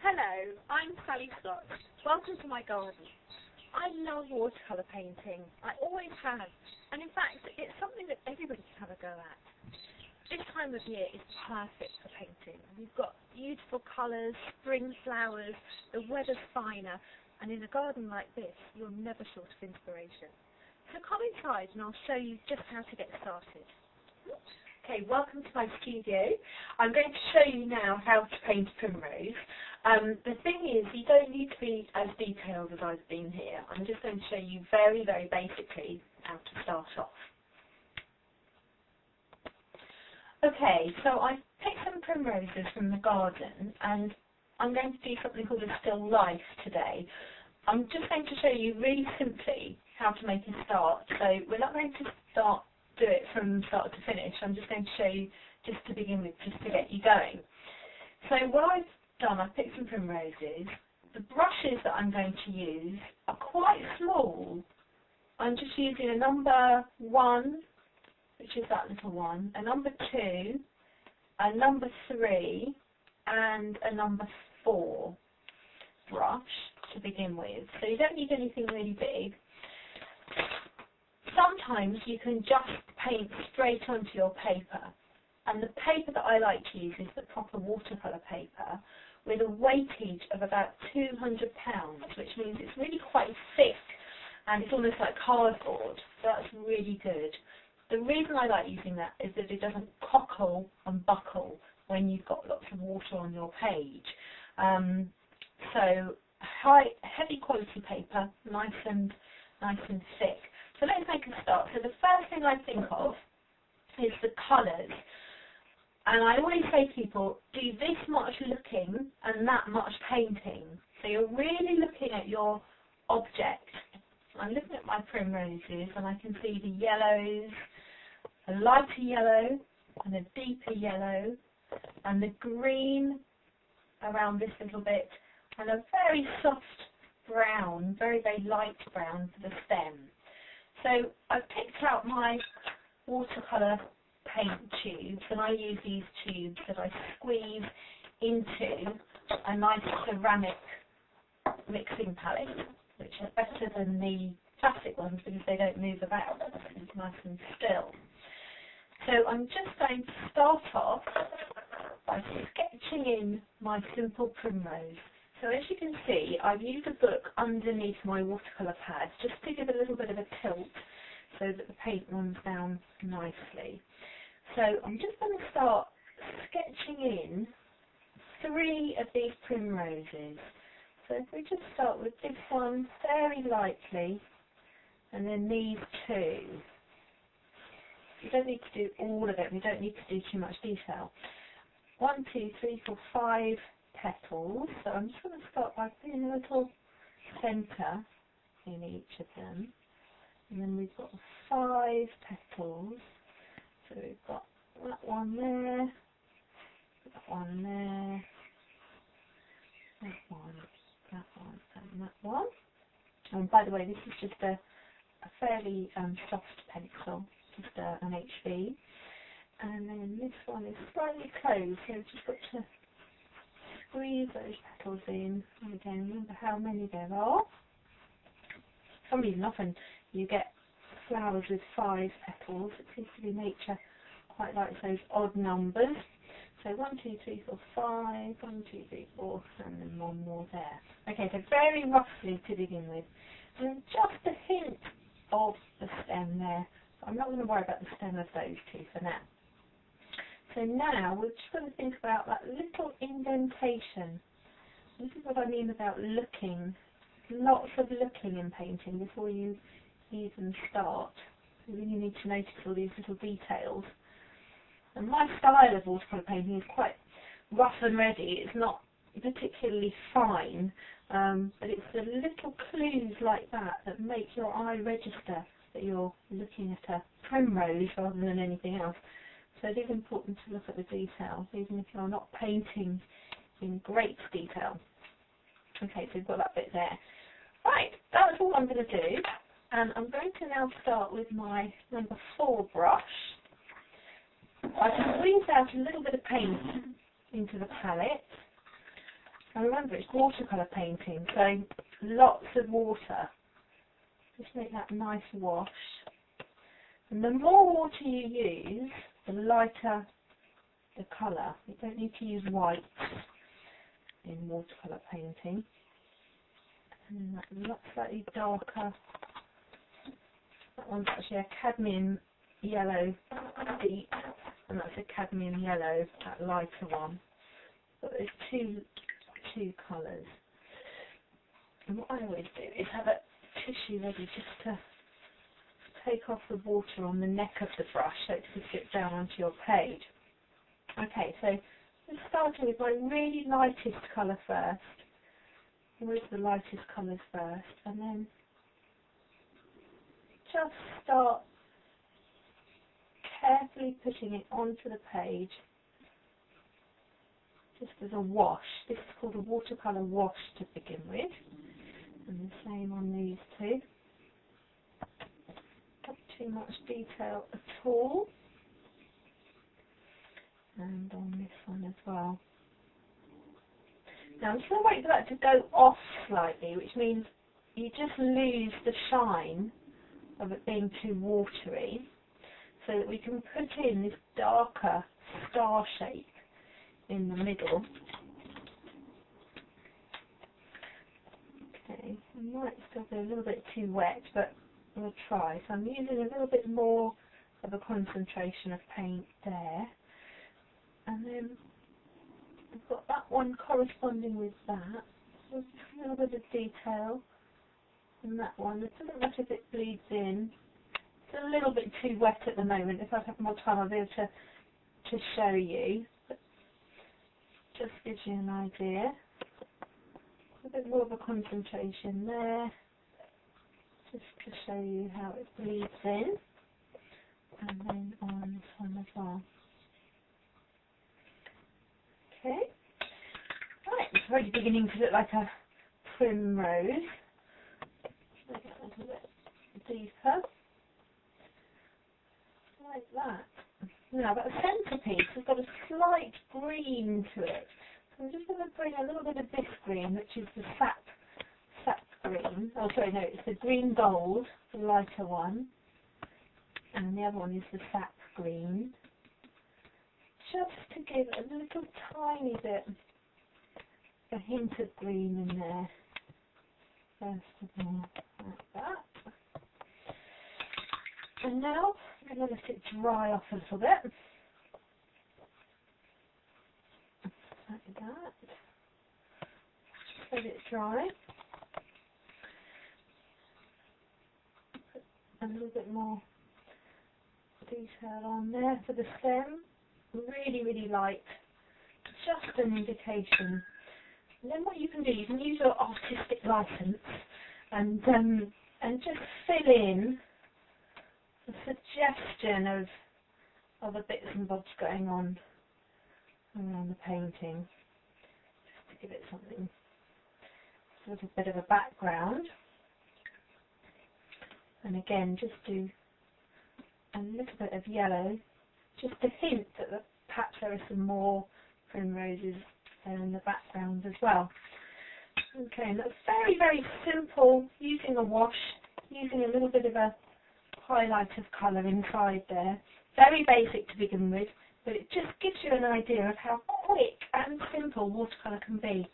Hello, I'm Sally Scott. Welcome to my garden. I love watercolour painting. I always have. And in fact, it's something that everybody can have a go at. This time of year is perfect for painting. We've got beautiful colours, spring flowers, the weather's finer, and in a garden like this, you're never short of inspiration. So come inside and I'll show you just how to get started. Okay, welcome to my studio. I'm going to show you now how to paint a primrose. Um, the thing is, you don't need to be as detailed as I've been here. I'm just going to show you very, very basically how to start off. Okay, so I've picked some primroses from the garden and I'm going to do something called a still life today. I'm just going to show you really simply how to make a start. So we're not going to start do it from start to finish. I'm just going to show you just to begin with, just to get you going. So what I've done, I've picked some primroses. The brushes that I'm going to use are quite small. I'm just using a number one, which is that little one, a number two, a number three, and a number four brush to begin with. So you don't need anything really big. Sometimes you can just paint straight onto your paper. And the paper that I like to use is the proper watercolour paper with a weightage of about 200 pounds, which means it's really quite thick and it's almost like cardboard. So that's really good. The reason I like using that is that it doesn't cockle and buckle when you've got lots of water on your page. Um, so high, heavy quality paper, nice and nice and thick. So let's make a start. So the first thing I think of is the colours. And I always say to people, do this much looking and that much painting. So you're really looking at your object. I'm looking at my primroses and I can see the yellows, a lighter yellow and a deeper yellow and the green around this little bit and a very soft brown, very, very light brown for the stem. So I've picked out my watercolour paint tubes and I use these tubes that I squeeze into a nice ceramic mixing palette, which are better than the plastic ones because they don't move about. It's nice and still. So I'm just going to start off by sketching in my simple primrose. So as you can see, I've used a book underneath my watercolour pad just to give a little bit of a tilt so that the paint runs down nicely. So I'm just going to start sketching in three of these primroses. So if we just start with this one very lightly, and then these two. You don't need to do all of it, we don't need to do too much detail. One, two, three, four, five petals. So I'm just going to start by putting a little centre in each of them. And then we've got five petals. So we've got that one there, that one there, that one, that one, and that one. And by the way, this is just a, a fairly um, soft pencil, just a, an HB. And then this one is slightly closed, so just got to squeeze those petals in. And again, remember how many there are. For some reason, often you get flowers with five petals. It seems to be nature quite likes those odd numbers. So one, two, three, four, five, one, two, three, four, and then one more there. Okay, so very roughly to begin with. And just a hint of the stem there. I'm not going to worry about the stem of those two for now. So now we're just going to think about that little indentation. This is what I mean about looking. Lots of looking in painting before you even start. You really need to notice all these little details. And my style of watercolour painting is quite rough and ready. It's not particularly fine, um, but it's the little clues like that that make your eye register that you're looking at a primrose rather than anything else. So it is important to look at the detail, even if you're not painting in great detail. Okay, so we've got that bit there. Right, that's all I'm going to do. And I'm going to now start with my number four brush. I can squeeze out a little bit of paint into the palette. And remember, it's watercolour painting, so lots of water. Just make that nice wash. And the more water you use, the lighter the colour. You don't need to use white in watercolour painting. And that looks slightly darker. That one's actually a cadmium yellow deep, and that's a cadmium yellow, that lighter one. But there's two two colours. And what I always do is have a tissue ready just to take off the water on the neck of the brush so it can slip down onto your page. Okay, so let's start with my really lightest colour first. With the lightest colours first, and then just start carefully putting it onto the page just as a wash. This is called a watercolour wash to begin with. And the same on these two. Not too much detail at all and on this one as well. Now I'm just going to wait for that to go off slightly, which means you just lose the shine of it being too watery, so that we can put in this darker star shape in the middle. Okay, might still be a little bit too wet, but we'll try. So I'm using a little bit more of a concentration of paint there and then I've got that one corresponding with that. There's a little bit of detail that one. It doesn't matter if it bleeds in. It's a little bit too wet at the moment. If I have more time, I'll be able to to show you. But just gives you an idea. A bit more of a concentration there, just to show you how it bleeds in, and then on this one as well. Okay. Right, it's already beginning to look like a primrose. Make it a little bit deeper. Like that. Now that centrepiece has got a slight green to it. So I'm just going to bring a little bit of this green, which is the sap, sap green. Oh, sorry, no, it's the green gold, the lighter one. And the other one is the sap green just to give a little tiny bit, a hint of green in there. First of all, like that. And now I'm going to let it dry off a little bit. Like that. Let it dry. Put a little bit more detail on there for the stem really, really light, just an indication. And then what you can do, you can use your artistic license and um, and just fill in a suggestion of other bits and bobs going on around the painting, just to give it something, a little bit of a background. And again, just do a little bit of yellow just to hint that perhaps there are some more primroses there in the background as well. Okay, that's very, very simple, using a wash, using a little bit of a highlight of colour inside there. Very basic to begin with, but it just gives you an idea of how quick and simple watercolour can be.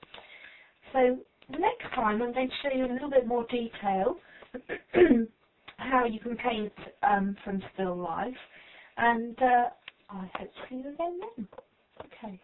So next time I'm going to show you a little bit more detail how you can paint um, from still life and uh, I hope to see you again then. Okay.